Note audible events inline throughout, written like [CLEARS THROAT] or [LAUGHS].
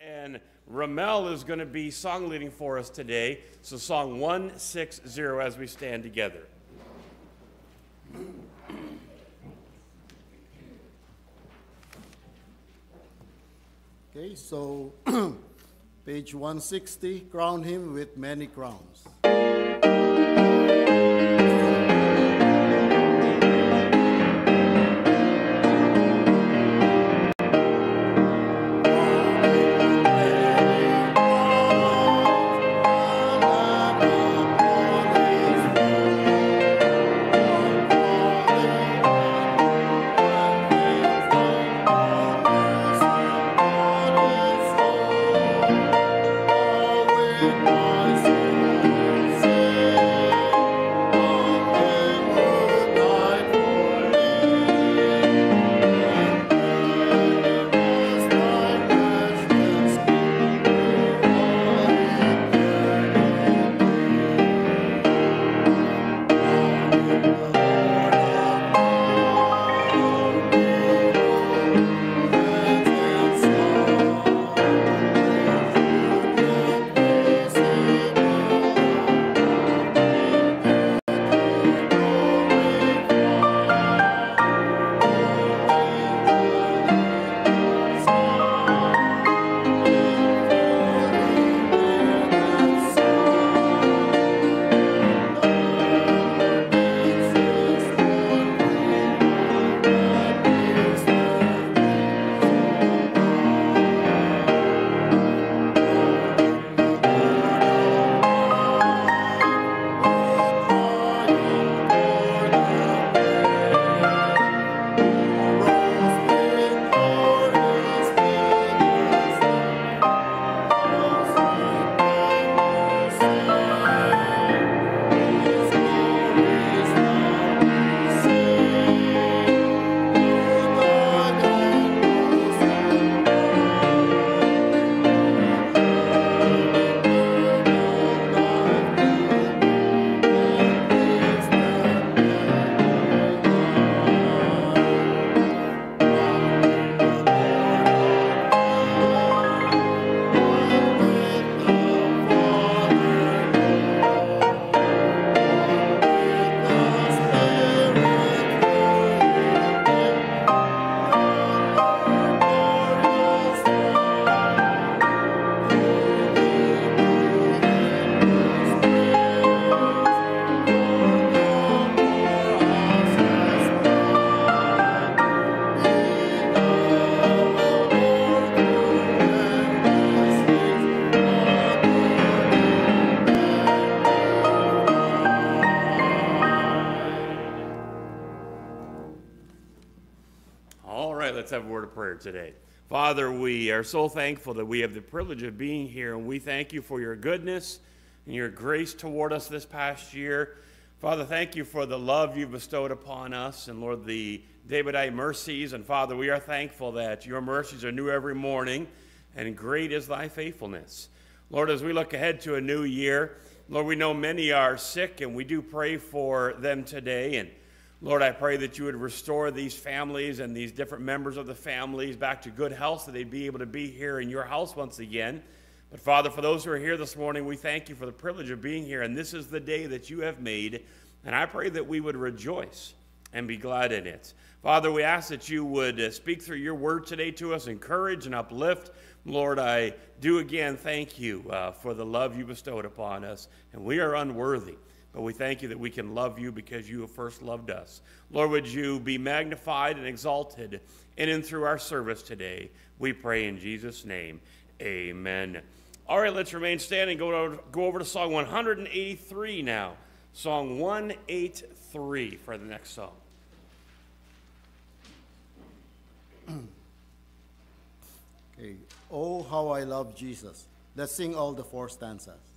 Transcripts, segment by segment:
and Ramel is going to be song leading for us today. So, song 160 as we stand together. Okay, so [CLEARS THROAT] page 160, crown him with many crowns. Today. Father, we are so thankful that we have the privilege of being here, and we thank you for your goodness and your grace toward us this past year. Father, thank you for the love you've bestowed upon us, and Lord, the by day mercies. And Father, we are thankful that your mercies are new every morning, and great is thy faithfulness. Lord, as we look ahead to a new year, Lord, we know many are sick, and we do pray for them today. And Lord, I pray that you would restore these families and these different members of the families back to good health so they'd be able to be here in your house once again. But Father, for those who are here this morning, we thank you for the privilege of being here. And this is the day that you have made. And I pray that we would rejoice and be glad in it. Father, we ask that you would uh, speak through your word today to us, encourage and uplift. Lord, I do again thank you uh, for the love you bestowed upon us. And we are unworthy. But we thank you that we can love you because you have first loved us. Lord, would you be magnified and exalted in and through our service today? We pray in Jesus' name. Amen. All right, let's remain standing. Go over, go over to Song 183 now. Song 183 for the next song. [CLEARS THROAT] okay. Oh, how I love Jesus. Let's sing all the four stanzas.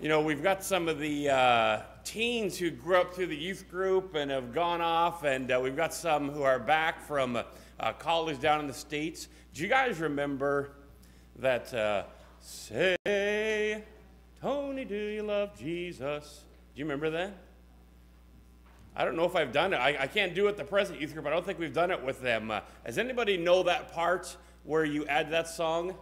You know, we've got some of the uh, teens who grew up through the youth group and have gone off, and uh, we've got some who are back from uh, college down in the States. Do you guys remember that? Uh, say, Tony, do you love Jesus? Do you remember that? I don't know if I've done it. I, I can't do it the present youth group. I don't think we've done it with them. Uh, does anybody know that part where you add that song?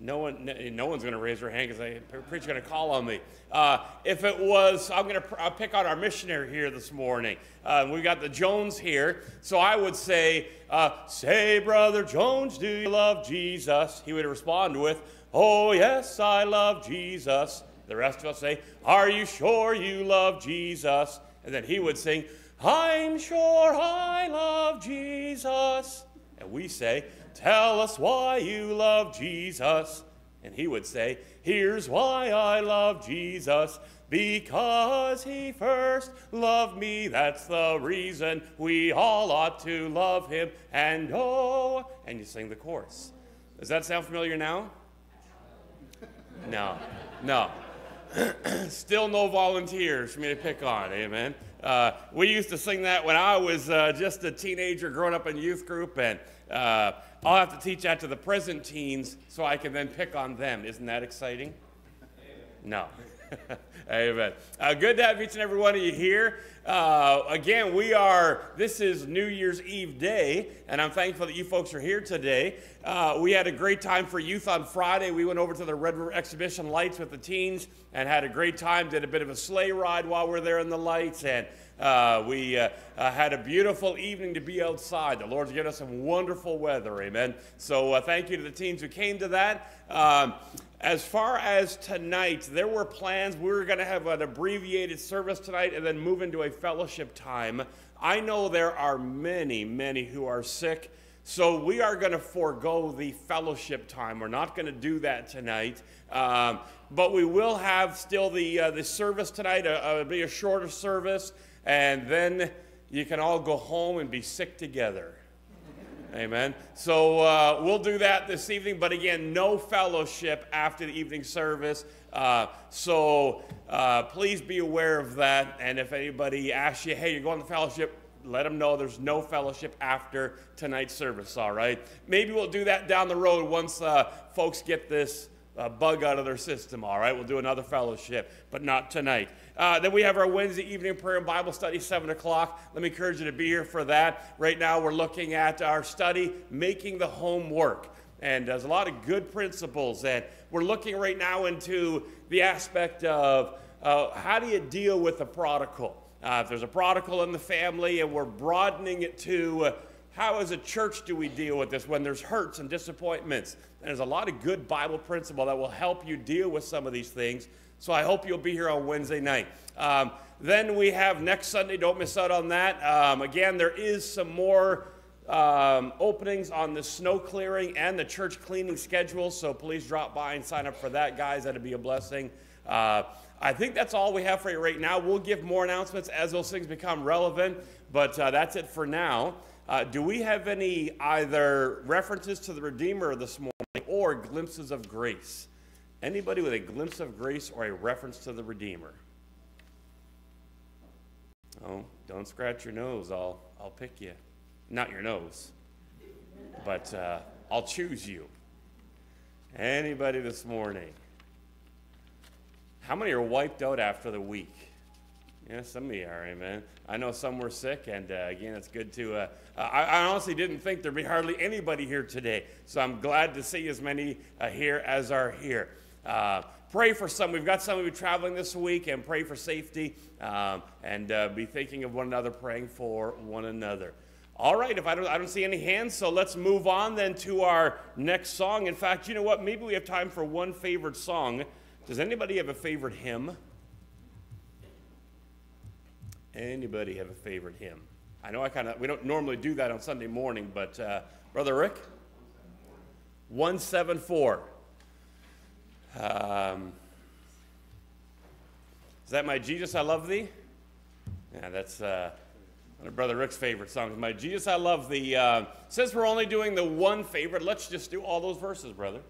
No one, no one's going to raise their hand because the preacher's going to call on me. Uh, if it was, I'm going to pick out our missionary here this morning. Uh, we got the Jones here, so I would say, uh, "Say, brother Jones, do you love Jesus?" He would respond with, "Oh yes, I love Jesus." The rest of us say, "Are you sure you love Jesus?" And then he would sing, "I'm sure I love Jesus." And we say, Tell us why you love Jesus. And he would say, Here's why I love Jesus. Because he first loved me. That's the reason we all ought to love him. And oh, and you sing the chorus. Does that sound familiar now? No, no. [CLEARS THROAT] Still no volunteers for me to pick on, amen. Uh, we used to sing that when I was uh, just a teenager growing up in youth group, and uh, I'll have to teach that to the present teens so I can then pick on them. Isn't that exciting? No. [LAUGHS] Amen. Uh, good to have each and every one of you here. Uh, again, we are, this is New Year's Eve day, and I'm thankful that you folks are here today. Uh, we had a great time for youth on Friday. We went over to the Red River Exhibition Lights with the teens and had a great time, did a bit of a sleigh ride while we we're there in the lights, and uh, we uh, uh, had a beautiful evening to be outside. The Lord's given us some wonderful weather. Amen. So uh, thank you to the teams who came to that. Um, as far as tonight, there were plans. We were going to have an abbreviated service tonight and then move into a fellowship time. I know there are many, many who are sick. So we are going to forego the fellowship time. We're not going to do that tonight. Um, but we will have still the, uh, the service tonight. Uh, uh, it'll be a shorter service and then you can all go home and be sick together. Amen. So uh, we'll do that this evening, but again, no fellowship after the evening service. Uh, so uh, please be aware of that. And if anybody asks you, hey, you're going to fellowship, let them know there's no fellowship after tonight's service, all right? Maybe we'll do that down the road once uh, folks get this uh, bug out of their system, all right? We'll do another fellowship, but not tonight. Uh, then we have our Wednesday evening prayer and Bible study, 7 o'clock. Let me encourage you to be here for that. Right now, we're looking at our study, Making the Home Work. And there's a lot of good principles. And we're looking right now into the aspect of uh, how do you deal with a prodigal? Uh, if there's a prodigal in the family, and we're broadening it to uh, how, as a church, do we deal with this when there's hurts and disappointments? And there's a lot of good Bible principle that will help you deal with some of these things. So I hope you'll be here on Wednesday night. Um, then we have next Sunday. Don't miss out on that. Um, again, there is some more um, openings on the snow clearing and the church cleaning schedule. So please drop by and sign up for that, guys. That'd be a blessing. Uh, I think that's all we have for you right now. We'll give more announcements as those things become relevant, but uh, that's it for now. Uh, do we have any either references to the Redeemer this morning or glimpses of grace? Anybody with a glimpse of grace or a reference to the Redeemer? Oh, don't scratch your nose. I'll, I'll pick you. Not your nose, but uh, I'll choose you. Anybody this morning? How many are wiped out after the week? Yeah, some of you are, amen. I know some were sick, and uh, again, it's good to. Uh, I, I, honestly didn't think there'd be hardly anybody here today, so I'm glad to see as many uh, here as are here. Uh, pray for some. We've got some of you traveling this week, and pray for safety, um, and uh, be thinking of one another, praying for one another. All right, if I don't, I don't see any hands, so let's move on then to our next song. In fact, you know what? Maybe we have time for one favorite song. Does anybody have a favorite hymn? Anybody have a favorite hymn? I know I kind of, we don't normally do that on Sunday morning, but uh, Brother Rick? 174. Um, is that my Jesus, I Love Thee? Yeah, that's uh, one of Brother Rick's favorite songs. My Jesus, I Love Thee. Uh, since we're only doing the one favorite, let's just do all those verses, brother.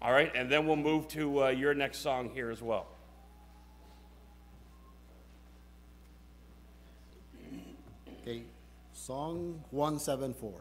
All right, and then we'll move to uh, your next song here as well. Okay, song 174.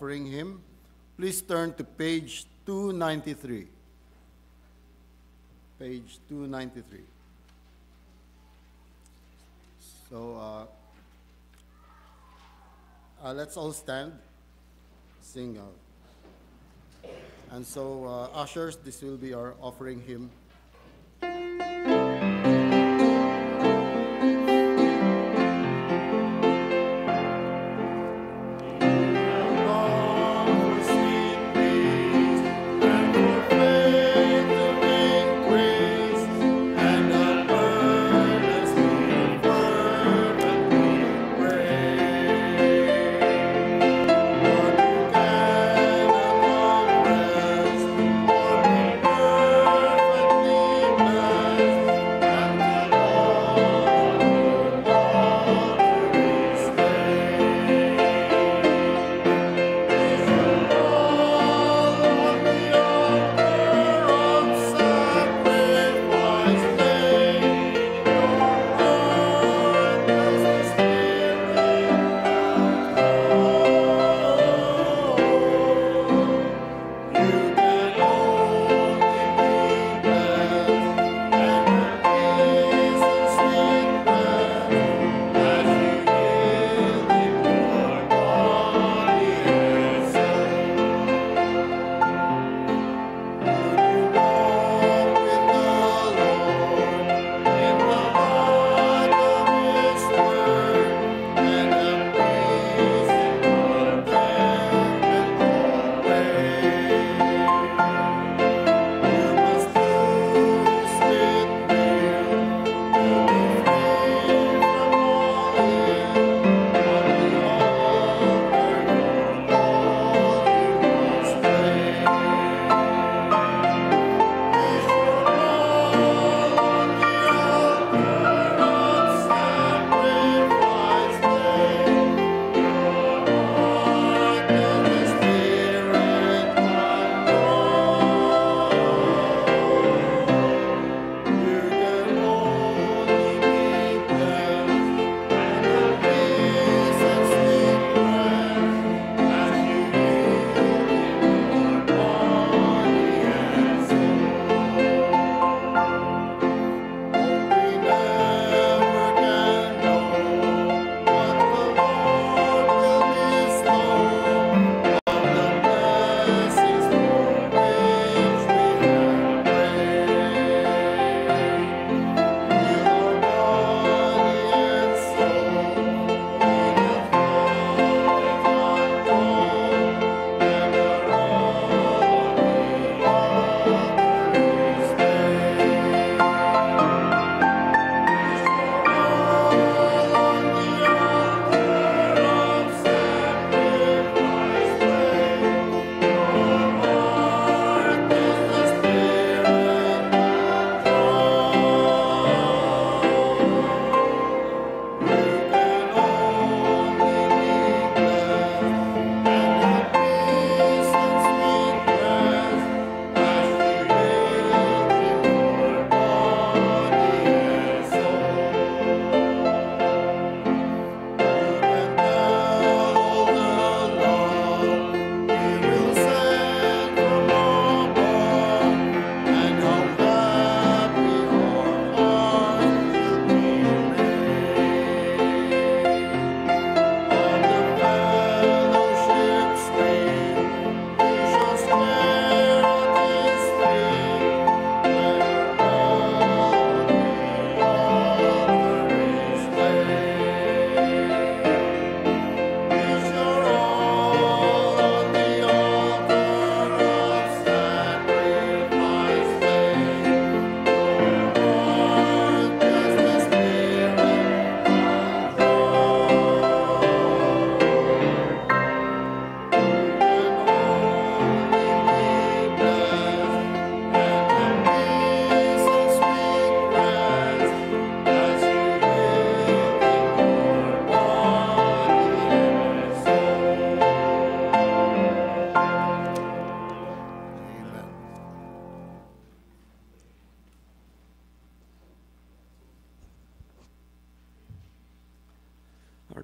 Offering hymn. Please turn to page 293. Page 293. So uh, uh, let's all stand, sing. And so, uh, ushers, this will be our offering hymn.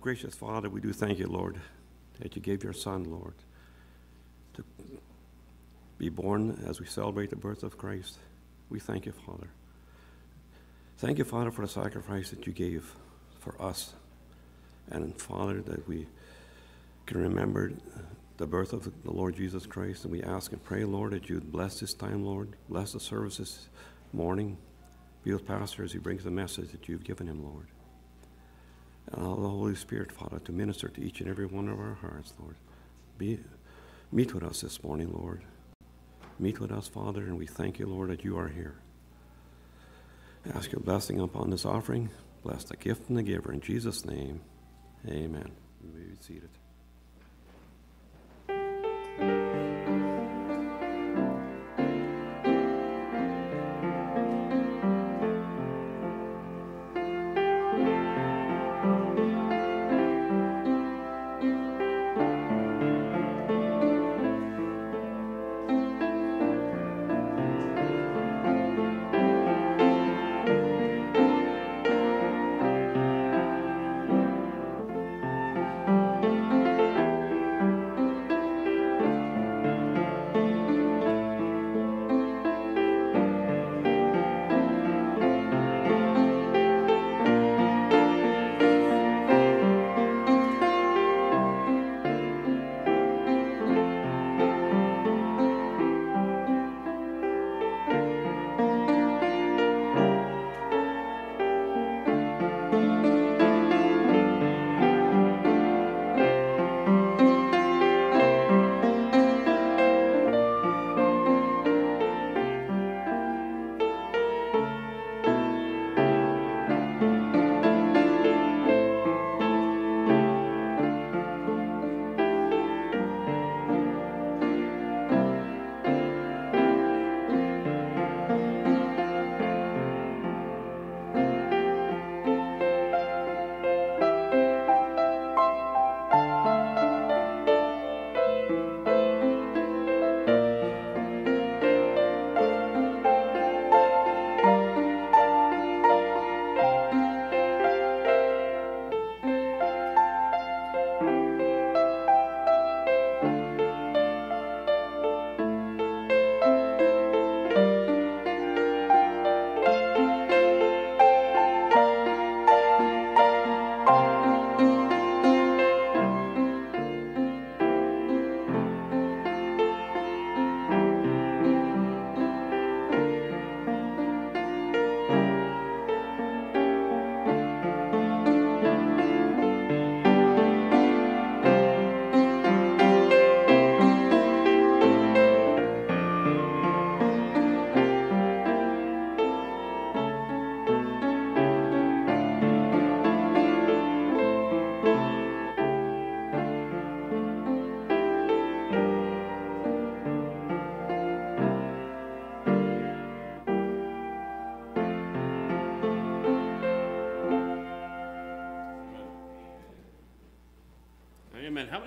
Gracious Father, we do thank you, Lord, that you gave your Son, Lord, to be born as we celebrate the birth of Christ. We thank you, Father. Thank you, Father, for the sacrifice that you gave for us. And, Father, that we can remember the birth of the Lord Jesus Christ. And we ask and pray, Lord, that you'd bless this time, Lord. Bless the service this morning. Be with Pastor as he brings the message that you've given him, Lord. And allow the Holy Spirit, Father, to minister to each and every one of our hearts, Lord. Be, meet with us this morning, Lord. Meet with us, Father, and we thank you, Lord, that you are here. I ask your blessing upon this offering. Bless the gift and the giver. In Jesus' name, amen. You may be seated.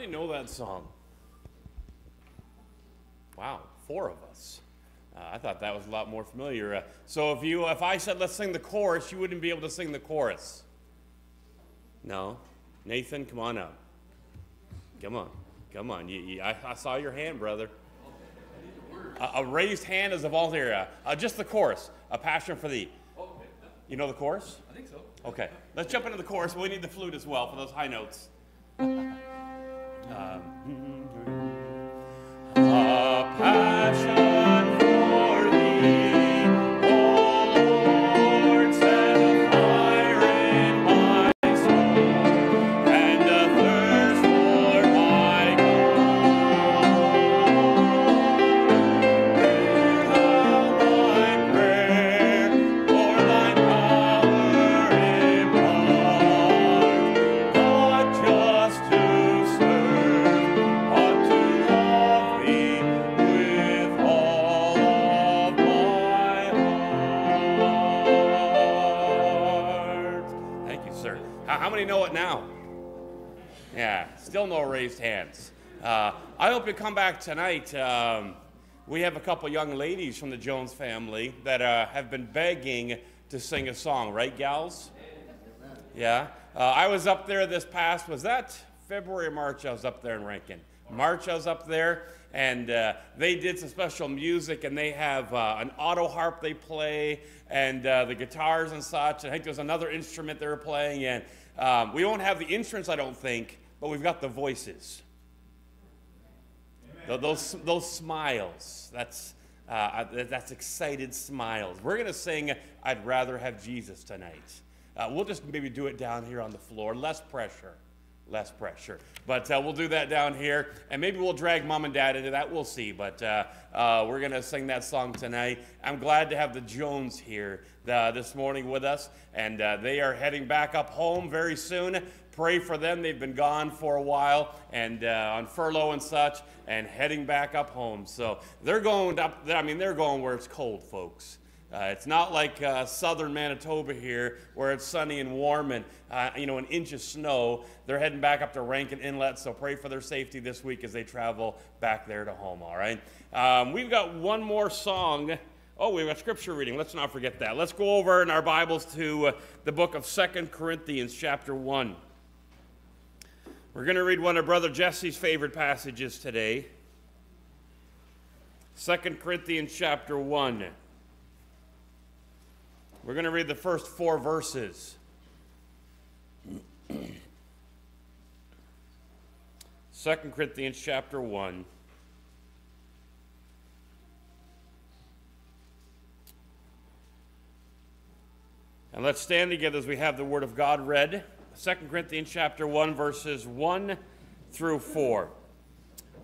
Know that song? Wow, four of us. Uh, I thought that was a lot more familiar. Uh, so if you, if I said let's sing the chorus, you wouldn't be able to sing the chorus. No, Nathan, come on up. Come on, come on. You, you, I, I, saw your hand, brother. A, a raised hand is a volunteer. Uh, uh, just the chorus. A passion for thee. You know the chorus? I think so. Okay, let's jump into the chorus. We need the flute as well for those high notes. Um, a passion Uh, I hope you come back tonight. Um, we have a couple young ladies from the Jones family that uh, have been begging to sing a song, right, gals? Yeah. Uh, I was up there this past, was that February or March? I was up there in Rankin. March, I was up there, and uh, they did some special music, and they have uh, an auto harp they play, and uh, the guitars and such. I think there's another instrument they were playing, and um, we won't have the instruments, I don't think, but we've got the voices. Those, those smiles, that's, uh, that's excited smiles. We're going to sing I'd Rather Have Jesus tonight. Uh, we'll just maybe do it down here on the floor, less pressure less pressure. But uh, we'll do that down here, and maybe we'll drag mom and dad into that. We'll see. But uh, uh, we're going to sing that song tonight. I'm glad to have the Jones here uh, this morning with us, and uh, they are heading back up home very soon. Pray for them. They've been gone for a while and uh, on furlough and such, and heading back up home. So they're going up. I mean, they're going where it's cold, folks. Uh, it's not like uh, southern Manitoba here where it's sunny and warm and uh, you know an inch of snow. They're heading back up to Rankin Inlet, so pray for their safety this week as they travel back there to home. All right. Um, we've got one more song. Oh, we've got scripture reading. Let's not forget that. Let's go over in our Bibles to uh, the book of Second Corinthians, chapter one. We're going to read one of Brother Jesse's favorite passages today. Second Corinthians, chapter one. We're going to read the first four verses. Second Corinthians chapter 1. And let's stand together as we have the Word of God read. 2 Corinthians chapter 1, verses 1 through 4.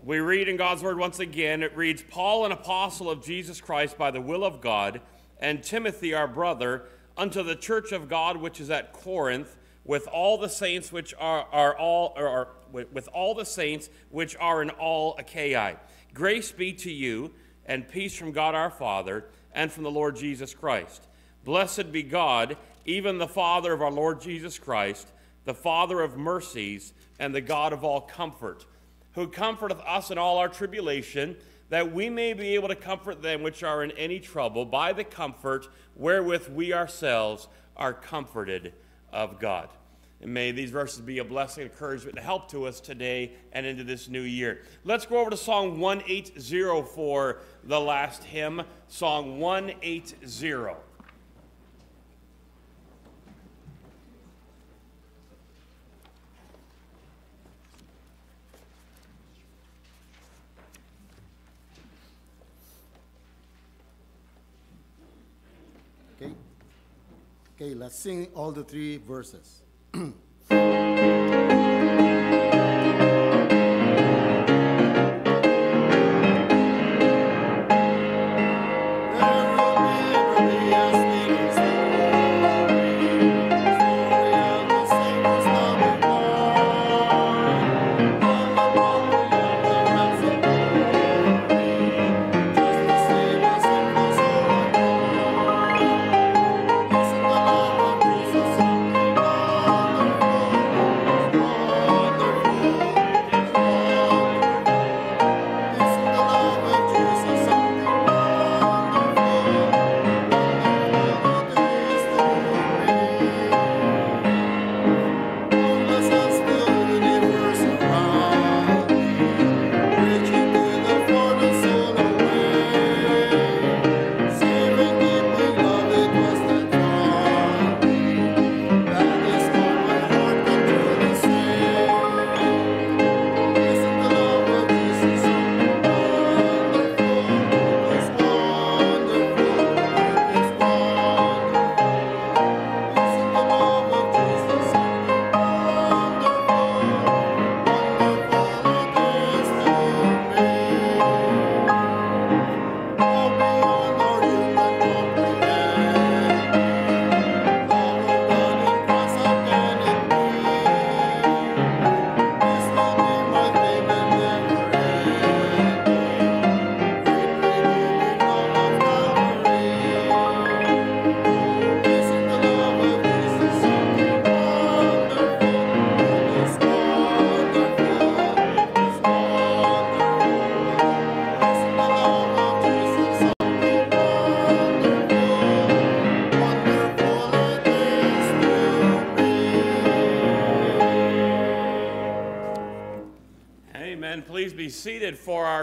We read in God's Word once again, it reads Paul, an apostle of Jesus Christ by the will of God and Timothy our brother unto the church of God which is at Corinth with all the saints which are, are all are, with all the saints which are in all Achaia. Grace be to you and peace from God our Father and from the Lord Jesus Christ. Blessed be God, even the Father of our Lord Jesus Christ, the Father of mercies and the God of all comfort, who comforteth us in all our tribulation that we may be able to comfort them which are in any trouble by the comfort wherewith we ourselves are comforted of God. And may these verses be a blessing, encouragement, and help to us today and into this new year. Let's go over to Song 180 for the last hymn. Song 180. Okay, let's sing all the three verses. [CLEARS THROAT]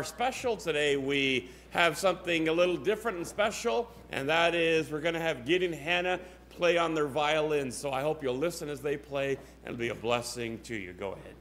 our special today. We have something a little different and special, and that is we're going to have Gideon Hannah play on their violins. So I hope you'll listen as they play, and it'll be a blessing to you. Go ahead.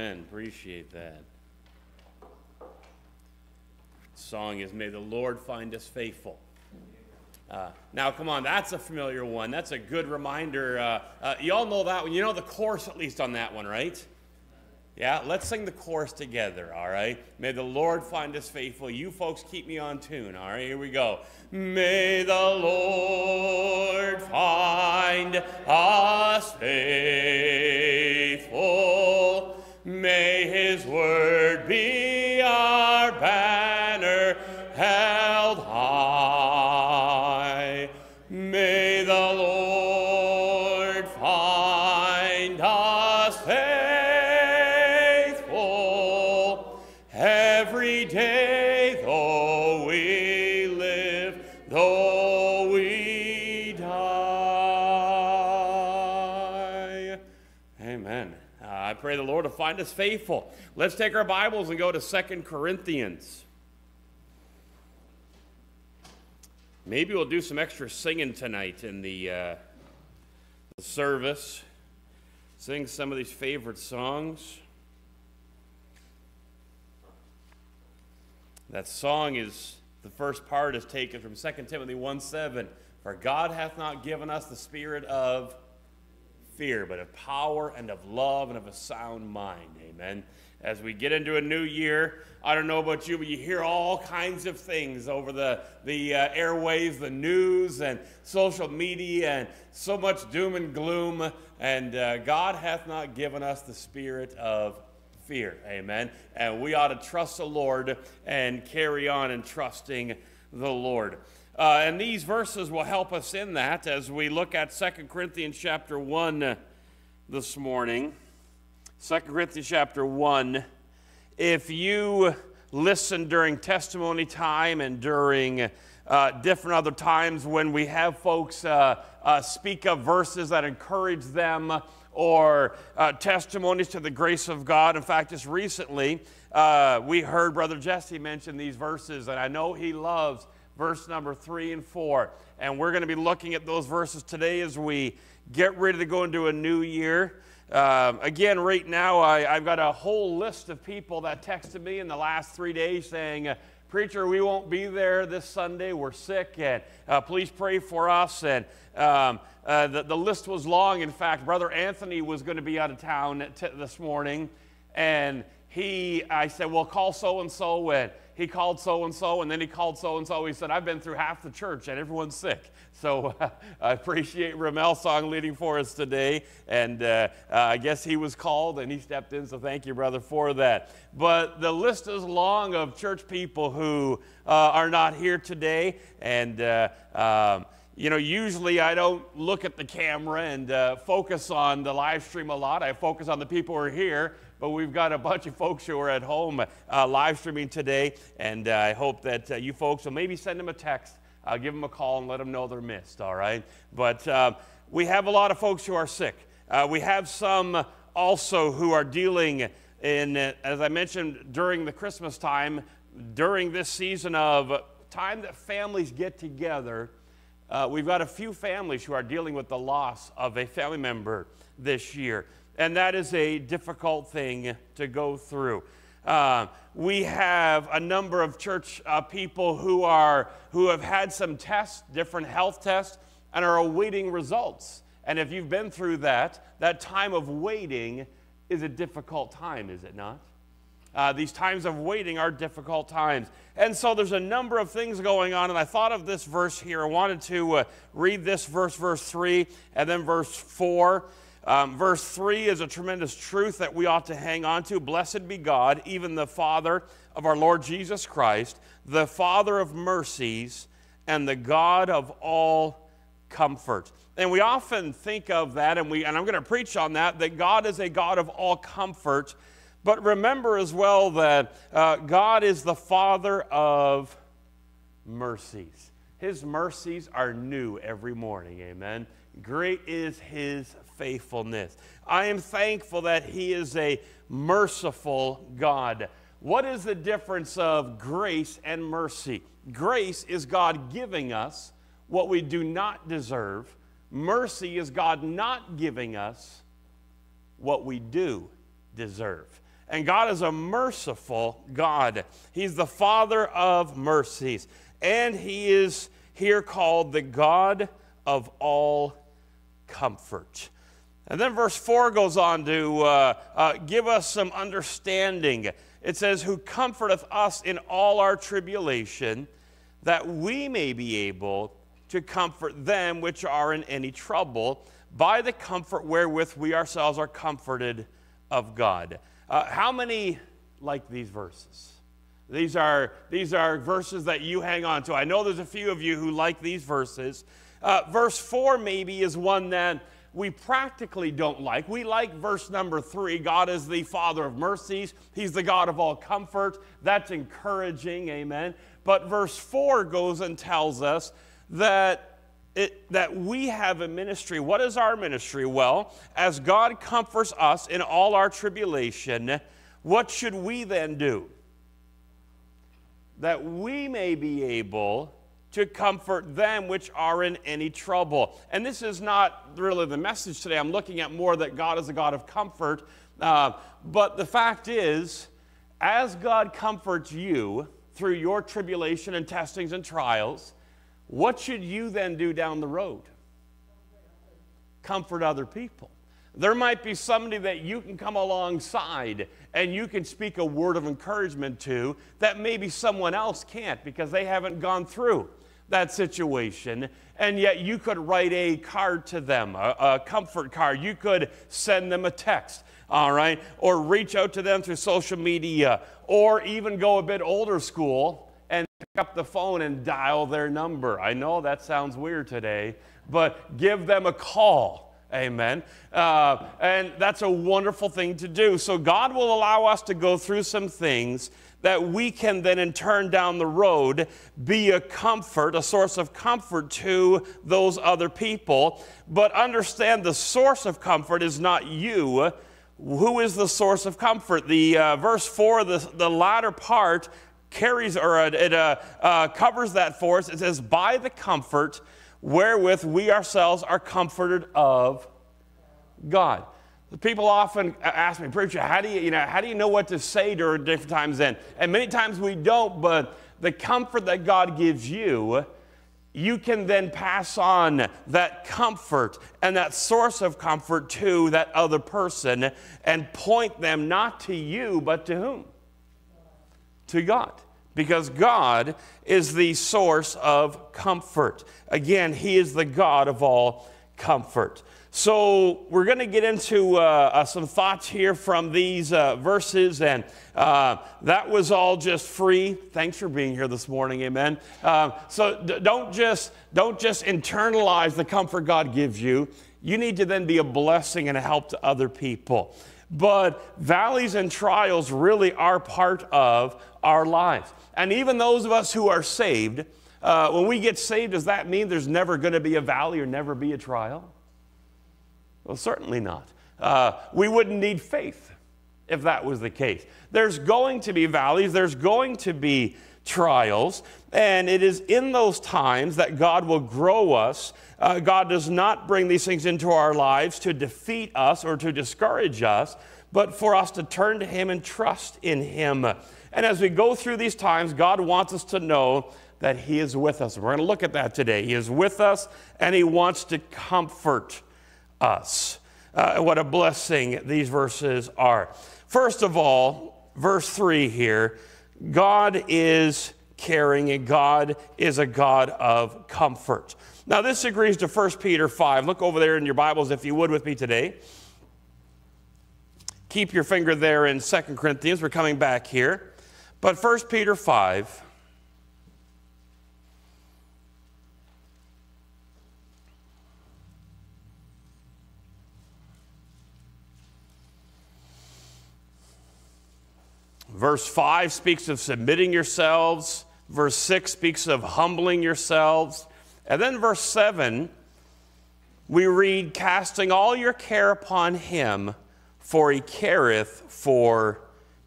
Amen. Appreciate that. Song is May the Lord find us faithful. Uh, now, come on, that's a familiar one. That's a good reminder. Uh, uh, you all know that one. You know the chorus at least on that one, right? Yeah, let's sing the chorus together, all right? May the Lord find us faithful. You folks keep me on tune, all right? Here we go. May the Lord find us faithful. May his word be us faithful. Let's take our Bibles and go to Second Corinthians. Maybe we'll do some extra singing tonight in the, uh, the service. Sing some of these favorite songs. That song is, the first part is taken from 2 Timothy 1 7. For God hath not given us the spirit of fear, but of power and of love and of a sound mind. Amen. As we get into a new year, I don't know about you, but you hear all kinds of things over the, the uh, airwaves, the news, and social media, and so much doom and gloom. And uh, God hath not given us the spirit of fear. Amen. And we ought to trust the Lord and carry on in trusting the Lord. Uh, and these verses will help us in that as we look at 2 Corinthians chapter 1 uh, this morning. 2 Corinthians chapter 1. If you listen during testimony time and during uh, different other times when we have folks uh, uh, speak of verses that encourage them or uh, testimonies to the grace of God. In fact, just recently, we heard Brother Jesse mention these verses, and I know he loves verse number three and four. And we're going to be looking at those verses today as we get ready to go into a new year. Um, again, right now, I, have got a whole list of people that texted me in the last three days saying, uh, Preacher, we won't be there this Sunday. We're sick, and uh, please pray for us. And um, uh, the, the list was long. In fact, Brother Anthony was going to be out of town this morning, and he, I said, well, call so and so, and he called so and so, and then he called so and so. He said, I've been through half the church, and everyone's sick. So uh, [LAUGHS] I appreciate Ramel song leading for us today, and uh, uh, I guess he was called and he stepped in. So thank you, brother, for that. But the list is long of church people who uh, are not here today, and. Uh, um, you know, usually I don't look at the camera and uh, focus on the live stream a lot. I focus on the people who are here, but we've got a bunch of folks who are at home uh, live streaming today, and uh, I hope that uh, you folks will maybe send them a text, uh, give them a call, and let them know they're missed, all right? But um, we have a lot of folks who are sick. Uh, we have some also who are dealing in, as I mentioned, during the Christmas time, during this season of time that families get together uh, we've got a few families who are dealing with the loss of a family member this year, and that is a difficult thing to go through. Uh, we have a number of church uh, people who are who have had some tests, different health tests, and are awaiting results. And if you've been through that, that time of waiting is a difficult time, is it not? Uh, these times of waiting are difficult times. And so there's a number of things going on. And I thought of this verse here. I wanted to uh, read this verse, verse 3, and then verse 4. Um, verse 3 is a tremendous truth that we ought to hang on to. Blessed be God, even the Father of our Lord Jesus Christ, the Father of mercies, and the God of all comfort. And we often think of that, and, we, and I'm going to preach on that, that God is a God of all comfort. But remember as well that uh, God is the Father of mercies. His mercies are new every morning. Amen. Great is His faithfulness. I am thankful that He is a merciful God. What is the difference of grace and mercy? Grace is God giving us what we do not deserve. Mercy is God not giving us what we do deserve. And God is a merciful God. He's the Father of mercies. And He is here called the God of all comfort. And then verse 4 goes on to uh, uh, give us some understanding. It says, Who comforteth us in all our tribulation, that we may be able to comfort them which are in any trouble by the comfort wherewith we ourselves are comforted of God. Uh, how many like these verses? These are, these are verses that you hang on to. I know there's a few of you who like these verses. Uh, verse 4 maybe is one that we practically don't like. We like verse number 3 God is the Father of mercies, He's the God of all comfort. That's encouraging, amen. But verse 4 goes and tells us that it, that we have a ministry. What is our ministry? Well, as God comforts us in all our tribulation, what should we then do? That we may be able to comfort them which are in any trouble. And this is not really the message today. I'm looking at more that God is a God of comfort. Uh, but the fact is, as God comforts you through your tribulation and testings and trials, what should you then do down the road? Comfort other people. There might be somebody that you can come alongside and you can speak a word of encouragement to that maybe someone else can't because they haven't gone through that situation. And yet you could write a card to them, a, a comfort card. You could send them a text all right? Or reach out to them through social media, or even go a bit older school and pick up the phone and dial their number. I know that sounds weird today, but give them a call Amen. Uh, and that's a wonderful thing to do. So God will allow us to go through some things that we can then, in turn, down the road, be a comfort, a source of comfort to those other people. But understand the source of comfort is not you. Who is the source of comfort? The uh, verse 4, the, the latter part, carries or it uh, uh, covers that for us. It says, By the comfort wherewith we ourselves are comforted of God. People often uh, ask me, preacher, how do you, you know, how do you know what to say during different times then? And many times we don't, but the comfort that God gives you, you can then pass on that comfort and that source of comfort to that other person and point them not to you, but to whom? To God. Because God is the source of comfort. Again, He is the God of all comfort. So, we're going to get into uh, uh, some thoughts here from these uh, verses, and uh, that was all just free. Thanks for being here this morning, amen. Uh, so, d- don't just don't just internalize the comfort God gives you. You need to then be a blessing and a help to other people. But valleys and trials really are part of our lives, and even those of us who are saved, uh, when we get saved, does that mean there's never going to be a valley or never be a trial? Well, certainly not. Uh, we wouldn't need faith if that was the case. There's going to be valleys, there's going to be trials, and it is in those times that God will grow us. Uh, God does not bring these things into our lives to defeat us or to discourage us, but for us to turn to Him and trust in Him. And as we go through these times, God wants us to know that He is with us. We're going to look at that today. He is with us, and He wants to comfort us. Uh, what a blessing these verses are. First of all, verse 3 here God is caring and God is a God of comfort. Now, this agrees to 1 Peter 5. Look over there in your Bibles, if you would, with me today. Keep your finger there in 2 Corinthians. We're coming back here. But 1 Peter 5. Verse 5 speaks of submitting yourselves. Verse 6 speaks of humbling yourselves. And then verse 7, we read, Casting all your care upon him, for he careth for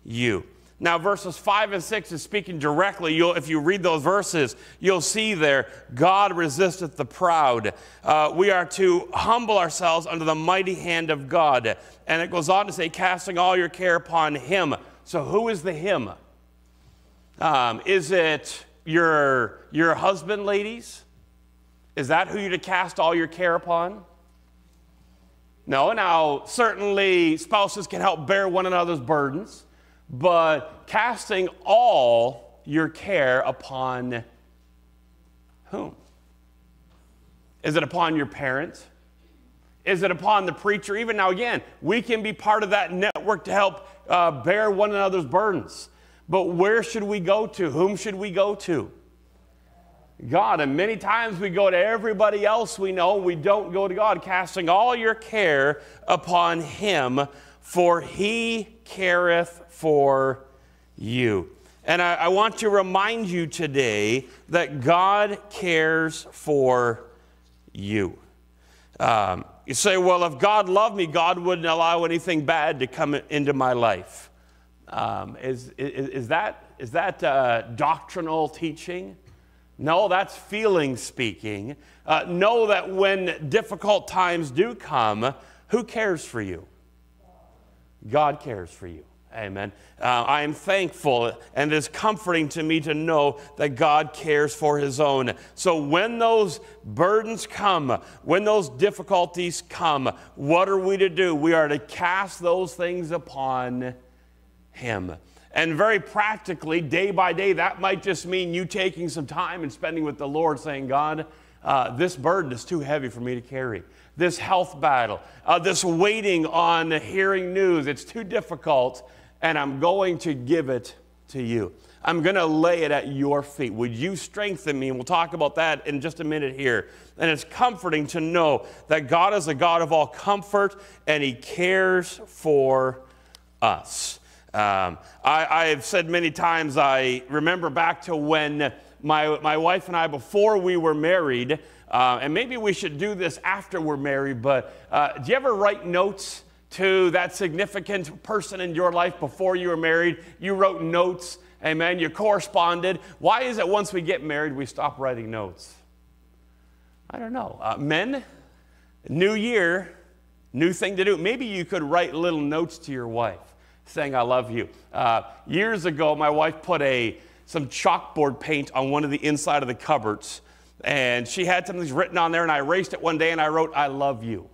you. Now, verses 5 and 6 is speaking directly. You'll, if you read those verses, you'll see there, God resisteth the proud. Uh, we are to humble ourselves under the mighty hand of God. And it goes on to say, casting all your care upon Him. So, who is the Him? Um, is it your, your husband, ladies? Is that who you're to cast all your care upon? No, now, certainly spouses can help bear one another's burdens, but casting all your care upon whom? Is it upon your parents? Is it upon the preacher? Even now, again, we can be part of that network to help uh, bear one another's burdens. But where should we go to? Whom should we go to? God. And many times we go to everybody else we know, we don't go to God, casting all your care upon Him, for He careth for you. And I, I want to remind you today that God cares for you. Um, you say, well, if God loved me, God wouldn't allow anything bad to come into my life. Um, is, is, is, that, is that uh, doctrinal teaching? No, that's feeling speaking. Uh, know that when difficult times do come, who cares for you? God cares for you. Amen. Uh, I am thankful, and it is comforting to me to know that God cares for His own. So when those burdens come, when those difficulties come, what are we to do? We are to cast those things upon Him. And very practically, day by day, that might just mean you taking some time and spending with the Lord, saying, God, uh, this burden is too heavy for me to carry. This health battle, uh, this waiting on hearing news, it's too difficult and I'm going to give it to you. I'm going to lay it at your feet. Would you strengthen me? And we'll talk about that in just a minute here. And it's comforting to know that God is a God of all comfort and He cares for us. Um, I, have said many times, I remember back to when my, my wife and I, before we were married, uh, and maybe we should do this after we're married, but uh, do you ever write notes to that significant person in your life before you were married? You wrote notes, amen, you corresponded. Why is it once we get married, we stop writing notes? I don't know. Uh, men, new year, new thing to do. Maybe you could write little notes to your wife saying, I love you. Uh, years ago, my wife put a, some chalkboard paint on one of the inside of the cupboards, and she had something written on there, and I erased it one day and I wrote, I love you.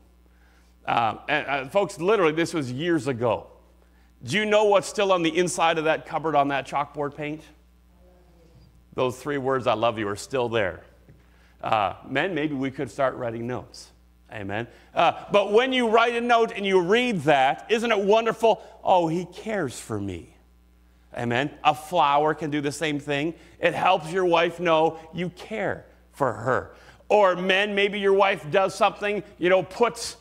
Um, and uh, folks, literally, this was years ago. Do you know what's still on the inside of that cupboard on that chalkboard paint? Those three words, I love you, are still there. Uh, men, maybe we could start writing notes. Amen. Uh, but when you write a note and you read that, isn't it wonderful? Oh, he cares for me. Amen. A flower can do the same thing. It helps your wife know you care for her. Or men, maybe your wife does something, you know, puts,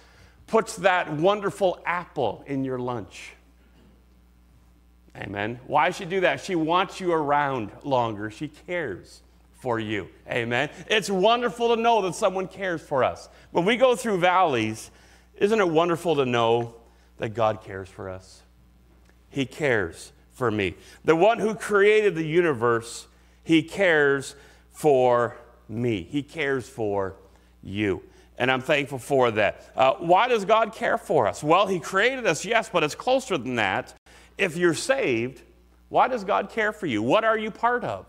puts that wonderful apple in your lunch. Amen. Why she do that? She wants you around longer. She cares for you. Amen. It's wonderful to know that someone cares for us. When we go through valleys, isn't it wonderful to know that God cares for us? He cares for me. The one who created the universe, he cares for me. He cares for you. And I'm thankful for that. Uh, why does God care for us? Well, He created us, yes, but it's closer than that. If you're saved, why does God care for you? What are you part of?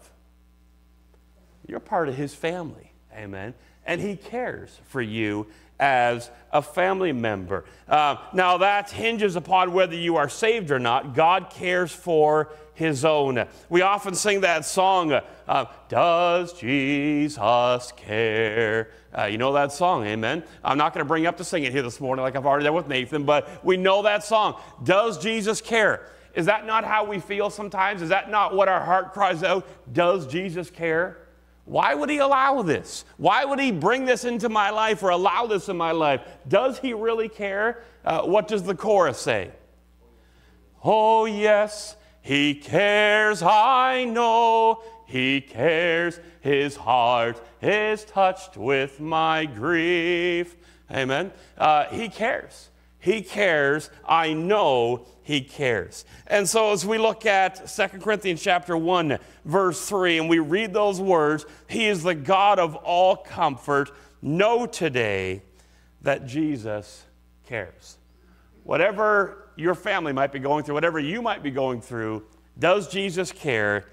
You're part of his family. Amen. And he cares for you as a family member. Uh, now, that hinges upon whether you are saved or not. God cares for his own. We often sing that song, uh, Does Jesus Care? Uh, you know that song, amen? I'm not going to bring up to sing it here this morning like I've already done with Nathan, but we know that song. Does Jesus care? Is that not how we feel sometimes? Is that not what our heart cries out? Does Jesus care? Why would he allow this? Why would he bring this into my life or allow this in my life? Does he really care? Uh, what does the chorus say? Oh, yes, he cares, I know. He cares, his heart is touched with my grief. Amen. Uh, he cares. He cares. I know he cares. And so as we look at 2 Corinthians chapter 1 verse 3 and we read those words, he is the God of all comfort. Know today that Jesus cares. Whatever your family might be going through, whatever you might be going through, does Jesus care?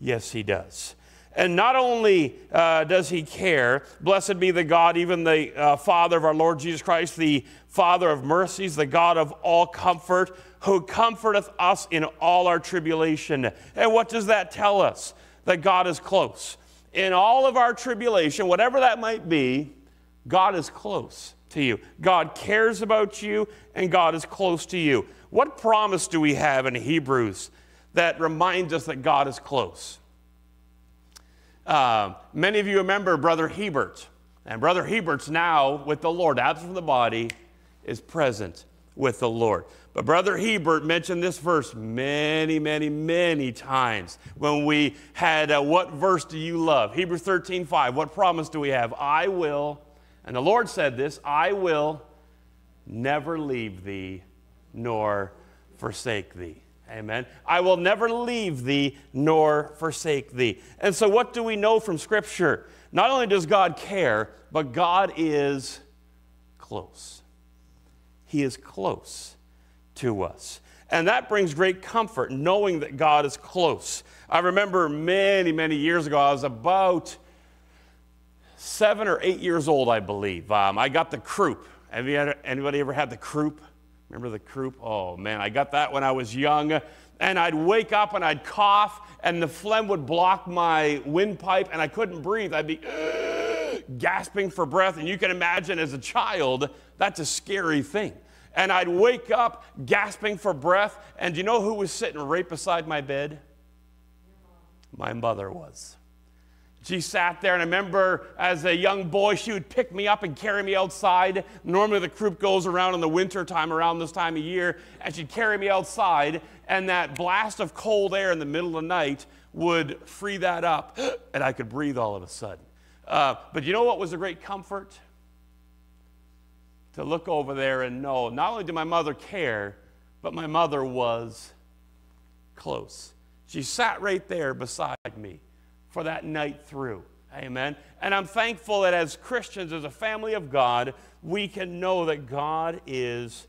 Yes, he does. And not only uh, does he care, blessed be the God, even the uh, Father of our Lord Jesus Christ, the Father of mercies, the God of all comfort, who comforteth us in all our tribulation. And what does that tell us? That God is close. In all of our tribulation, whatever that might be, God is close to you. God cares about you, and God is close to you. What promise do we have in Hebrews that reminds us that God is close? Uh, many of you remember Brother Hebert, and Brother Hebert's now with the Lord. Absent from the body is present with the Lord. But Brother Hebert mentioned this verse many, many, many times when we had, uh, What verse do you love? Hebrews 13, 5. What promise do we have? I will, and the Lord said this, I will never leave thee nor forsake thee. Amen. I will never leave thee nor forsake thee. And so, what do we know from Scripture? Not only does God care, but God is close. He is close to us. And that brings great comfort, knowing that God is close. I remember many, many years ago, I was about seven or eight years old, I believe. Um, I got the croup. Have you anybody ever had the croup? Remember the croup? Oh man, I got that when I was young. And I'd wake up and I'd cough, and the phlegm would block my windpipe, and I couldn't breathe. I'd be [GASPS] gasping for breath. And you can imagine as a child, that's a scary thing. And I'd wake up gasping for breath, and you know who was sitting right beside my bed? My mother was. She sat there, and I remember as a young boy, she would pick me up and carry me outside. Normally, the croup goes around in the winter time, around this time of year, and she'd carry me outside, and that blast of cold air in the middle of the night would free that up, [GASPS] and I could breathe all of a sudden. Uh, but you know what was a great comfort? To look over there and know not only did my mother care, but my mother was close. She sat right there beside me for that night through. Amen. And I'm thankful that as Christians, as a family of God, we can know that God is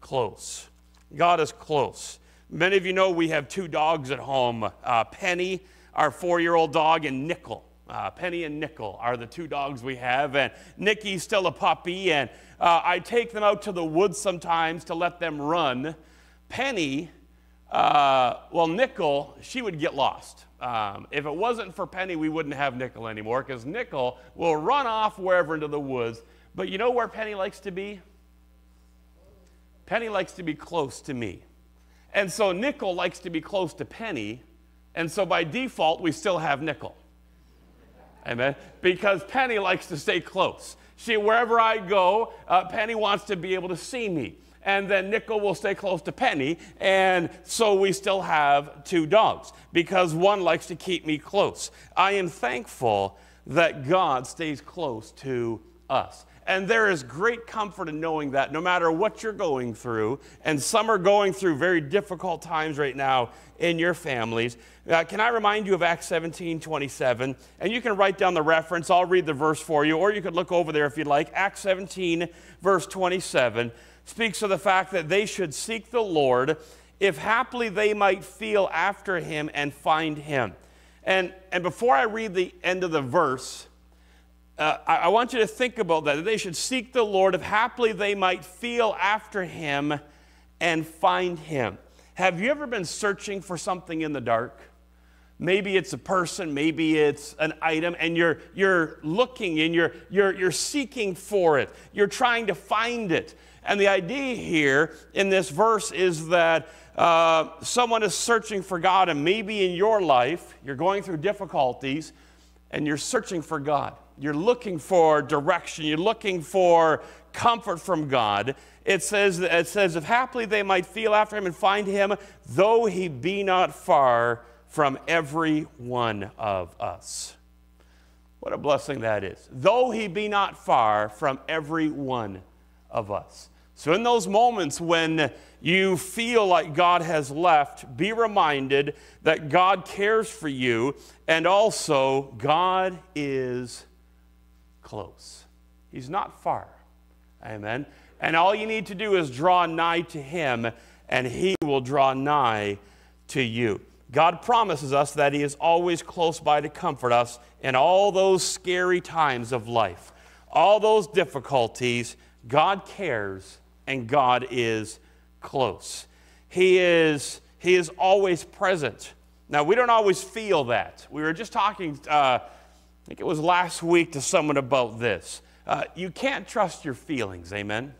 close. God is close. Many of you know we have two dogs at home uh, Penny, our four year old dog, and Nickel. Uh, Penny and Nickel are the two dogs we have, and Nikki's still a puppy, and uh, I take them out to the woods sometimes to let them run. Penny, uh, well, Nickel, she would get lost. Um, if it wasn't for Penny, we wouldn't have Nickel anymore because Nickel will run off wherever into the woods. But you know where Penny likes to be? Penny likes to be close to me. And so Nickel likes to be close to Penny. And so by default, we still have Nickel. Amen. Because Penny likes to stay close. She, wherever I go, uh, Penny wants to be able to see me and then Nickel will stay close to Penny, and so we still have two dogs because one likes to keep me close. I am thankful that God stays close to us. And there is great comfort in knowing that no matter what you're going through, and some are going through very difficult times right now in your families. Uh, can I remind you of Acts 17 27? And you can write down the reference. I'll read the verse for you, or you could look over there if you'd like. Acts 17, verse 27 speaks of the fact that they should seek the Lord if haply they might feel after him and find him. And, and before I read the end of the verse, uh, I, I want you to think about that. They should seek the Lord if haply they might feel after him and find him. Have you ever been searching for something in the dark? Maybe it's a person, maybe it's an item, and you're, you're looking and you're, you're, you're seeking for it. You're trying to find it. And the idea here in this verse is that uh, someone is searching for God, and maybe in your life, you're going through difficulties and you're searching for God. You're looking for direction, you're looking for comfort from God. It says, it says, if happily they might feel after him and find him, though he be not far from every one of us. What a blessing that is. Though he be not far from every one of us. So, in those moments when you feel like God has left, be reminded that God cares for you and also God is close. He's not far. Amen. And all you need to do is draw nigh to Him, and He will draw nigh to you. God promises us that He is always close by to comfort us in all those scary times of life, all those difficulties. God cares and God is close. He is, he is always present. Now, we don't always feel that. We were just talking, uh, I think it was last week, to someone about this. Uh, you can't trust your feelings, amen?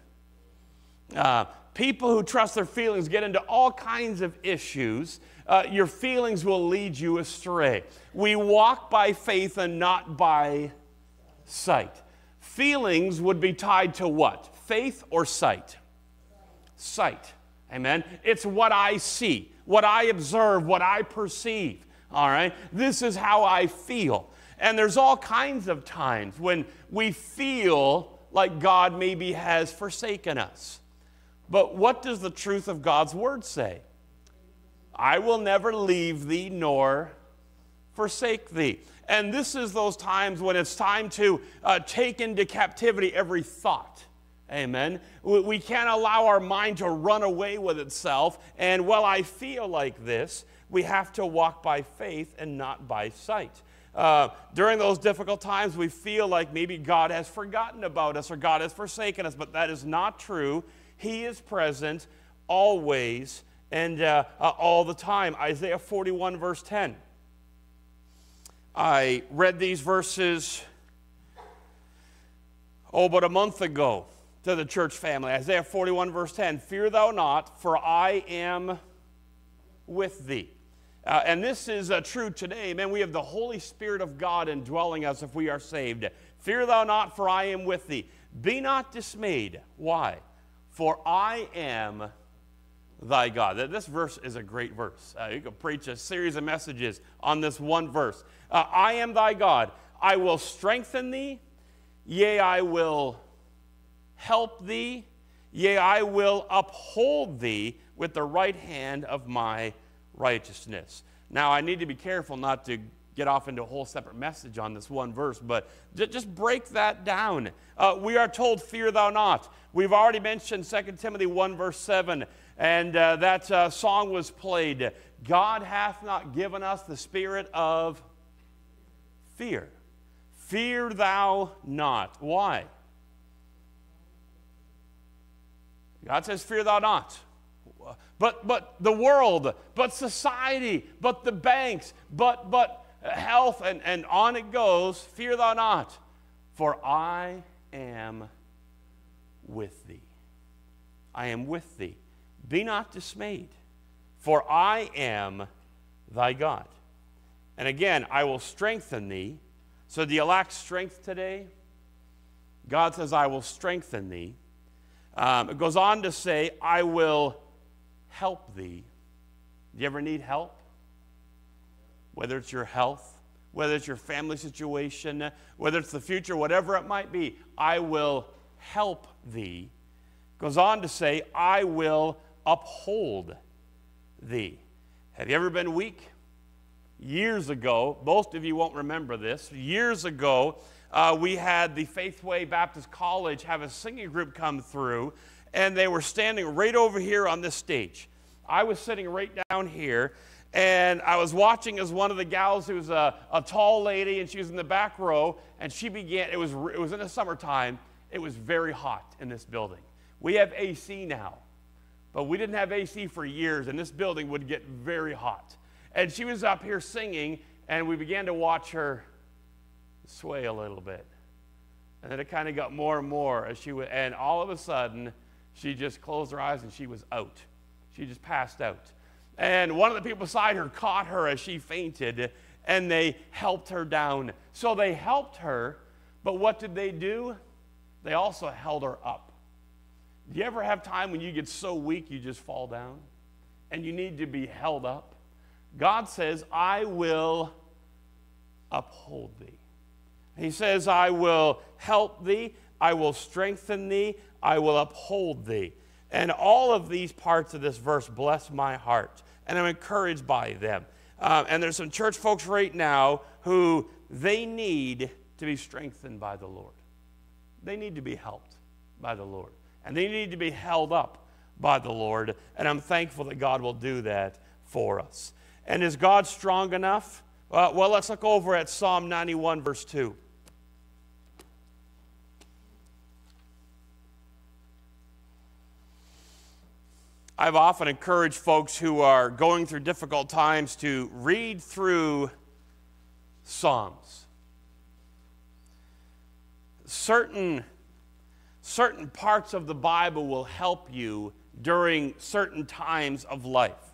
Uh, people who trust their feelings get into all kinds of issues. Uh, your feelings will lead you astray. We walk by faith and not by sight. Feelings would be tied to what? faith or sight? Sight. Amen. It's what I see, what I observe, what I perceive. All right. This is how I feel. And there's all kinds of times when we feel like God maybe has forsaken us. But what does the truth of God's word say? I will never leave thee nor forsake thee. And this is those times when it's time to uh, take into captivity every thought Amen. We can't allow our mind to run away with itself. And while I feel like this, we have to walk by faith and not by sight. Uh, during those difficult times, we feel like maybe God has forgotten about us or God has forsaken us, but that is not true. He is present always and uh, uh, all the time. Isaiah 41, verse 10. I read these verses, oh, but a month ago to the church family. Isaiah 41, verse 10 Fear thou not, for I am with thee. Uh, and this is uh, true today. Man, we have the Holy Spirit of God indwelling us if we are saved. Fear thou not, for I am with thee. Be not dismayed. Why? For I am thy God. This verse is a great verse. Uh, you could preach a series of messages on this one verse. Uh, I am thy God. I will strengthen thee. Yea, I will help thee. Yea, I will uphold thee with the right hand of my righteousness. Now, I need to be careful not to get off into a whole separate message on this one verse, but just break that down. Uh, we are told, Fear thou not. We've already mentioned 2 Timothy 1, verse 7, and uh, that uh, song was played God hath not given us the spirit of fear. Fear thou not. Why? God says, Fear thou not but, but the world, but society, but the banks, but, but health, and, and on it goes. Fear thou not, for I am with thee. I am with thee. Be not dismayed, for I am thy God. And again, I will strengthen thee. So, do you lack strength today? God says, I will strengthen thee. Um, it goes on to say, I will help thee. Do you ever need help? Whether it's your health, whether it's your family situation, whether it's the future, whatever it might be, I will help thee. Goes on to say, I will uphold thee. Have you ever been weak? Years ago, most of you won't remember this. Years ago, uh, we had the Faithway Baptist College have a singing group come through and they were standing right over here on this stage. I was sitting right down here, and I was watching as one of the gals who was a, a tall lady, and she was in the back row, and she began, it was, it was in the summertime, it was very hot in this building. We have AC now, but we didn't have AC for years, and this building would get very hot. And she was up here singing, and we began to watch her sway a little bit. And then it kind of got more and more as she would, and all of a sudden, she just closed her eyes and she was out. She just passed out. And one of the people beside her caught her as she fainted and they helped her down. So they helped her, but what did they do? They also held her up. Do you ever have time when you get so weak you just fall down and you need to be held up? God says, I will uphold thee. He says, I will help thee, I will strengthen thee, I will uphold thee. And all of these parts of this verse bless my heart, and I'm encouraged by them. Um, and there's some church folks right now who they need to be strengthened by the Lord. They need to be helped by the Lord. And they need to be held up by the Lord. And I'm thankful that God will do that for us. And is God strong enough? Uh, well, let's look over at Psalm 91, verse 2. I've often encouraged folks who are going through difficult times to read through Psalms. Certain, certain parts of the Bible will help you during certain times of life.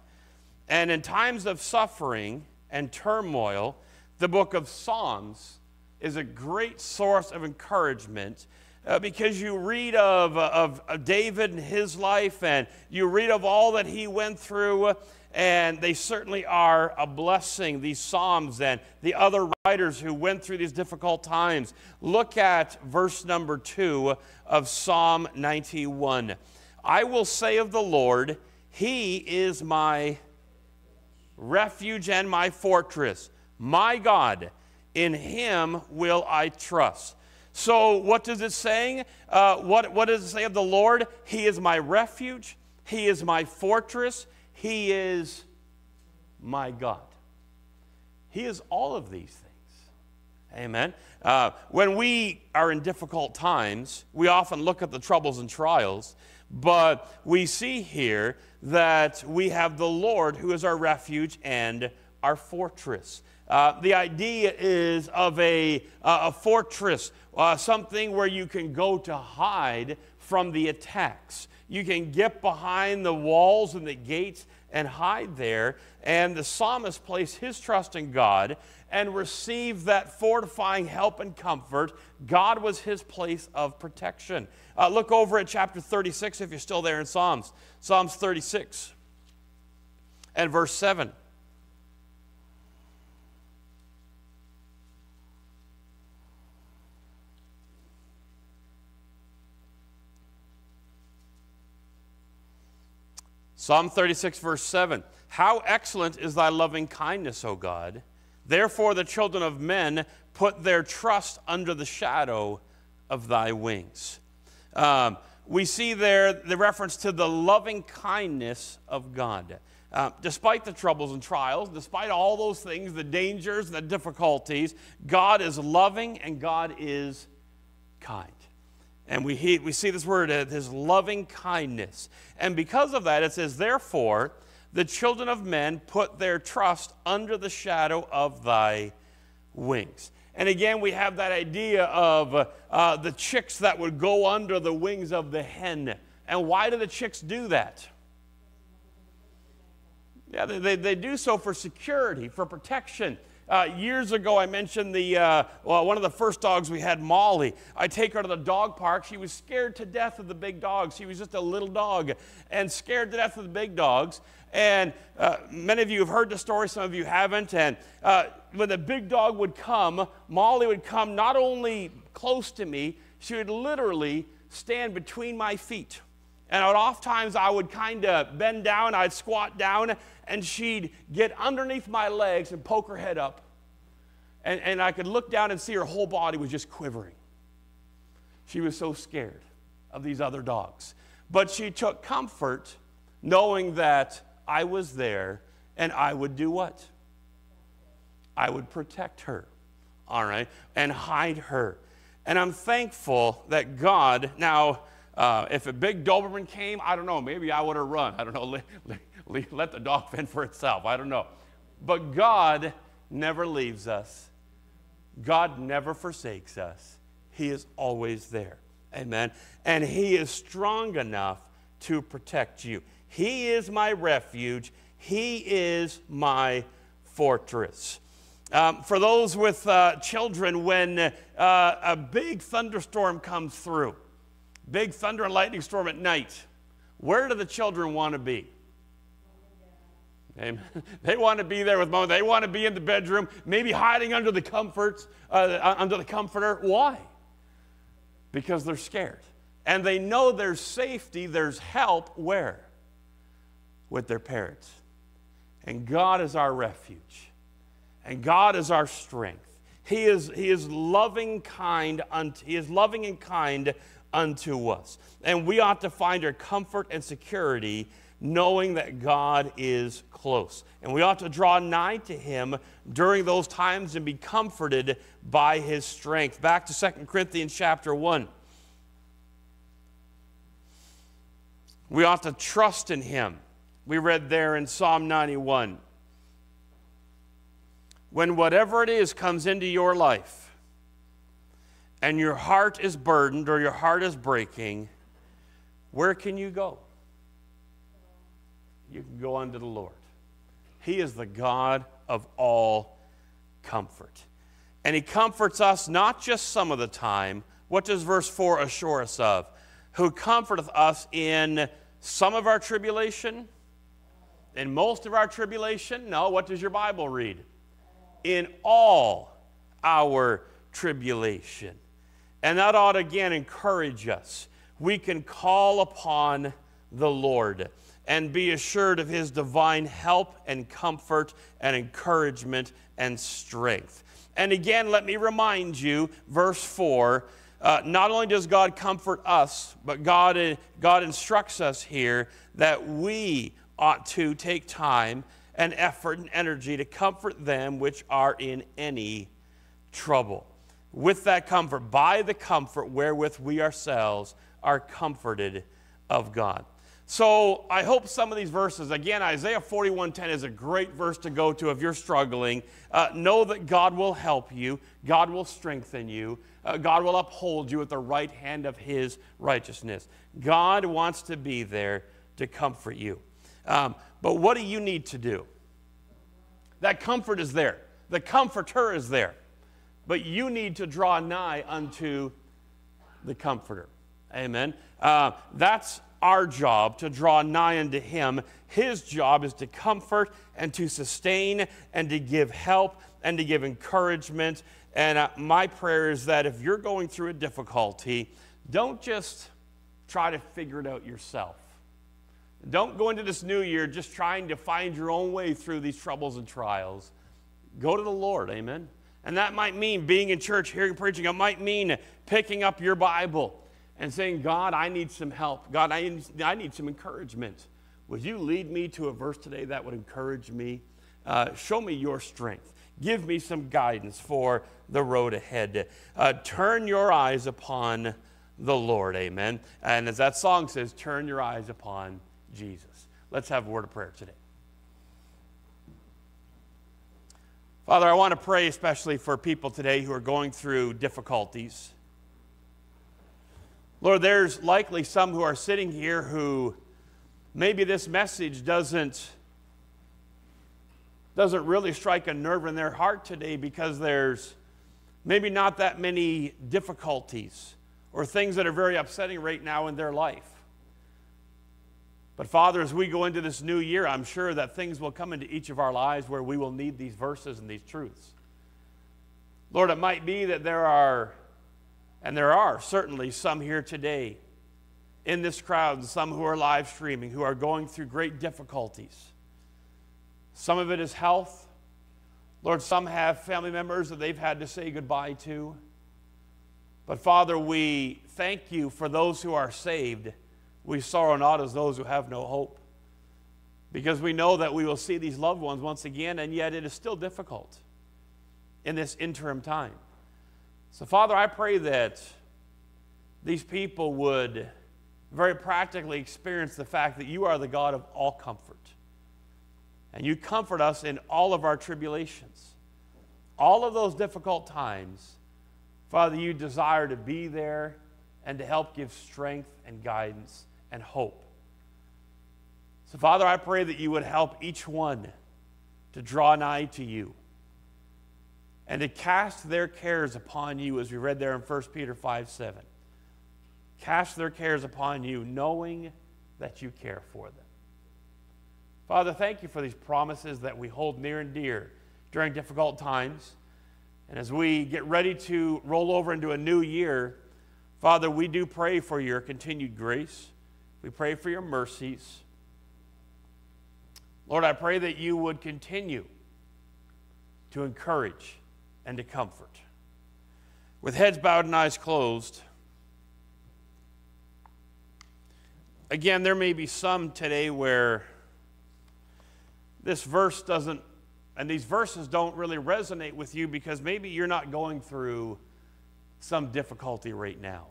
And in times of suffering and turmoil, the book of Psalms is a great source of encouragement uh, because you read of, of, of, David and his life, and you read of all that he went through, and they certainly are a blessing, these Psalms and the other writers who went through these difficult times. Look at verse number two of Psalm 91. I will say of the Lord, He is my refuge and my fortress, my God. In Him will I trust. So, what does it say? Uh, what, what does it say of the Lord? He is my refuge, He is my fortress, He is my God. He is all of these things. Amen. Uh, when we are in difficult times, we often look at the troubles and trials, but we see here that we have the Lord who is our refuge and our fortress. Uh, the idea is of a, uh, a fortress, uh, something where you can go to hide from the attacks. You can get behind the walls and the gates and hide there. And the psalmist placed his trust in God and received that fortifying help and comfort. God was his place of protection. Uh, look over at chapter 36 if you're still there in Psalms. Psalms 36 and verse 7. Psalm 36, verse 7 How excellent is thy loving kindness, O God! Therefore, the children of men put their trust under the shadow of thy wings. Um, we see there the reference to the loving kindness of God. Uh, despite the troubles and trials, despite all those things, the dangers the difficulties, God is loving and God is kind. And we, he, we see this word, uh, his loving kindness. And because of that, it says, Therefore, the children of men put their trust under the shadow of thy wings. And again, we have that idea of uh, the chicks that would go under the wings of the hen. And why do the chicks do that? Yeah, they, they do so for security, for protection. Uh, years ago, I mentioned the, uh, well, one of the first dogs we had, Molly. I take her to the dog park. She was scared to death of the big dogs. She was just a little dog and scared to death of the big dogs. And uh, many of you have heard the story, some of you haven't. And uh, when the big dog would come, Molly would come not only close to me, she would literally stand between my feet. And oft times I would kind of bend down, I'd squat down, and she'd get underneath my legs and poke her head up. And, and I could look down and see her whole body was just quivering. She was so scared of these other dogs. But she took comfort knowing that I was there and I would do what? I would protect her, all right, and hide her. And I'm thankful that God, now, uh, if a big Doberman came, I don't know, maybe I would have run. I don't know, [LAUGHS] let, let, the dog fend for itself. I don't know. But God never leaves us, God never forsakes us. He is always there. Amen. And He is strong enough to protect you. He is my refuge, He is my fortress. Um, for those with uh, children, when uh, a big thunderstorm comes through, big thunder and lightning storm at night, where do the children want to be? Amen. [LAUGHS] They want to be there with mom. They want to be in the bedroom, maybe hiding under the comforts, uh, under the comforter. Why? Because they're scared. And they know there's safety, there's help where? With their parents. And God is our refuge. And God is our strength. He is, he is loving kind unto, he is loving and kind unto us. And we ought to find our comfort and security knowing that God is close. And we ought to draw nigh to him during those times and be comforted by his strength. Back to 2 Corinthians chapter 1. We ought to trust in him. We read there in Psalm 91. When whatever it is comes into your life and your heart is burdened or your heart is breaking, where can you go? You can go unto the Lord. He is the God of all comfort. And He comforts us not just some of the time. What does verse 4 assure us of? Who comforteth us in some of our tribulation? In most of our tribulation? No, what does your Bible read? In all our tribulation. And that ought again encourage us. We can call upon the Lord and be assured of his divine help and comfort and encouragement and strength. And again, let me remind you, verse 4 uh, not only does God comfort us, but God, uh, God instructs us here that we ought to take time and effort and energy to comfort them which are in any trouble. With that comfort, by the comfort wherewith we ourselves are comforted of God. So I hope some of these verses, again, Isaiah 41:10 is a great verse to go to if you're struggling. Uh, know that God will help you, God will strengthen you, uh, God will uphold you at the right hand of His righteousness. God wants to be there to comfort you. Um, but what do you need to do? That comfort is there, the comforter is there. But you need to draw nigh unto the comforter. Amen. Uh, that's our job to draw nigh unto him. His job is to comfort and to sustain and to give help and to give encouragement. And uh, my prayer is that if you're going through a difficulty, don't just try to figure it out yourself. Don't go into this new year just trying to find your own way through these troubles and trials. Go to the Lord, amen. And that might mean being in church, hearing preaching. It might mean picking up your Bible and saying, God, I need some help. God, I need, I need some encouragement. Would you lead me to a verse today that would encourage me? Uh, show me your strength. Give me some guidance for the road ahead. Uh, turn your eyes upon the Lord. Amen. And as that song says, turn your eyes upon Jesus. Let's have a word of prayer today. Father, I want to pray especially for people today who are going through difficulties. Lord, there's likely some who are sitting here who maybe this message doesn't doesn't really strike a nerve in their heart today because there's maybe not that many difficulties or things that are very upsetting right now in their life. But Father, as we go into this new year, I'm sure that things will come into each of our lives where we will need these verses and these truths. Lord, it might be that there are, and there are certainly some here today in this crowd, and some who are live streaming, who are going through great difficulties. Some of it is health. Lord, some have family members that they've had to say goodbye to. But Father, we thank you for those who are saved we sorrow not as those who have no hope. Because we know that we will see these loved ones once again, and yet it is still difficult in this interim time. So, Father, I pray that these people would very practically experience the fact that you are the God of all comfort. And you comfort us in all of our tribulations. All of those difficult times, Father, you desire to be there and to help give strength and guidance and hope. So, Father, I pray that you would help each one to draw nigh to you and to cast their cares upon you, as we read there in 1 Peter 5 7. Cast their cares upon you, knowing that you care for them. Father, thank you for these promises that we hold near and dear during difficult times. And as we get ready to roll over into a new year, Father, we do pray for your continued grace. We pray for your mercies. Lord, I pray that you would continue to encourage and to comfort. With heads bowed and eyes closed, again, there may be some today where this verse doesn't, and these verses don't really resonate with you because maybe you're not going through some difficulty right now.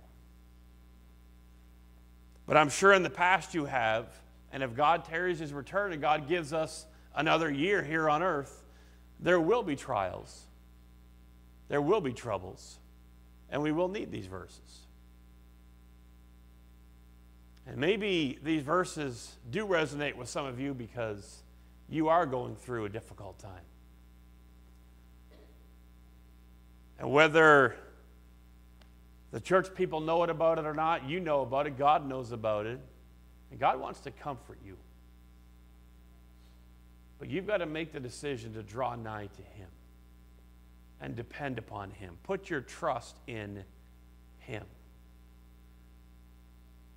But I'm sure in the past you have. And if God tarries his return and God gives us another year here on earth, there will be trials. There will be troubles. And we will need these verses. And maybe these verses do resonate with some of you because you are going through a difficult time. And whether the church people know it about it or not, you know about it, God knows about it. And God wants to comfort you. But you've got to make the decision to draw nigh to Him and depend upon Him. Put your trust in Him.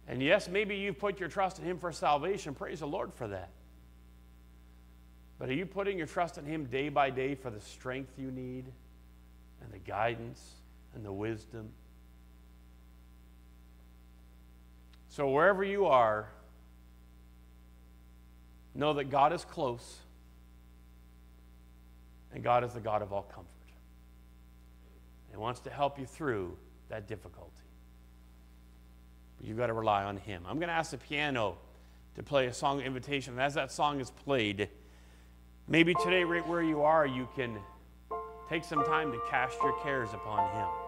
And yes, maybe you've put your trust in Him for salvation. Praise the Lord for that. But are you putting your trust in Him day by day for the strength you need and the guidance and the wisdom? So, wherever you are, know that God is close and God is the God of all comfort. He wants to help you through that difficulty. But you've got to rely on Him. I'm going to ask the piano to play a song invitation. And as that song is played, maybe today, right where you are, you can take some time to cast your cares upon Him.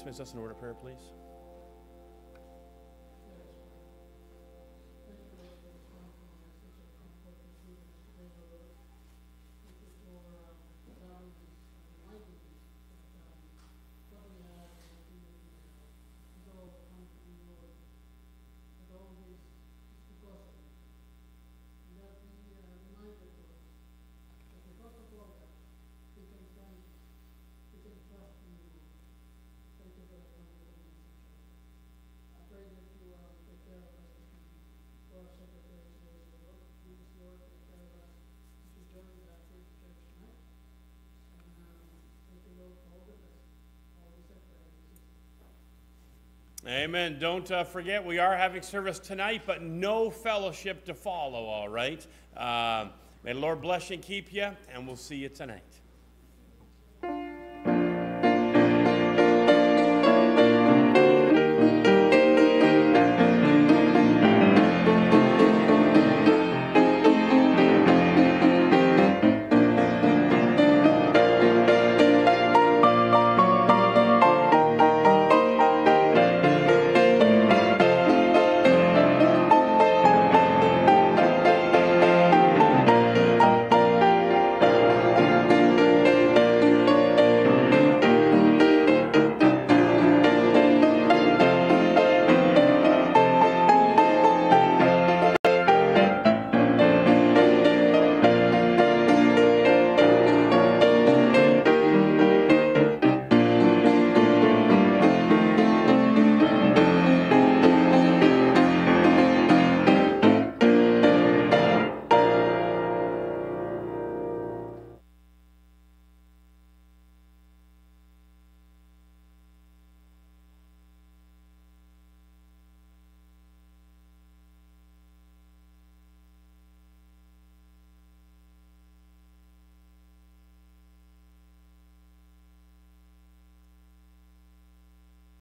Dismiss us in order of prayer, please? Amen. Don't uh, forget, we are having service tonight, but no fellowship to follow, all right? Uh, may the Lord bless you and keep you, and we'll see you tonight.